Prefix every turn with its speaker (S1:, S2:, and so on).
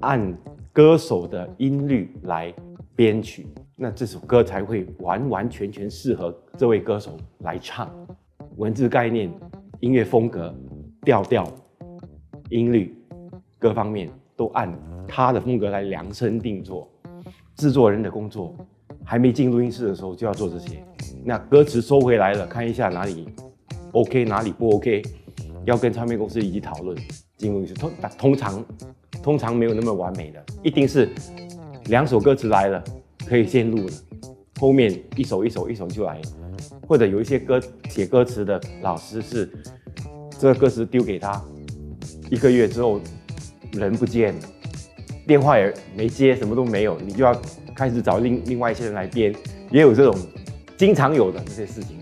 S1: 按歌手的音律来编曲，那这首歌才会完完全全适合这位歌手来唱。文字概念、音乐风格、调调、音律各方面都按他的风格来量身定做。制作人的工作还没进录音室的时候就要做这些。那歌词收回来了，看一下哪里 OK，哪里不 OK，要跟唱片公司一起讨论。进录音室通通常通常没有那么完美的，一定是两首歌词来了可以先录了，后面一首一首一首就来。或者有一些歌写歌词的老师是这个歌词丢给他，一个月之后人不见了。电话也没接，什么都没有，你就要开始找另另外一些人来编，也有这种经常有的这些事情。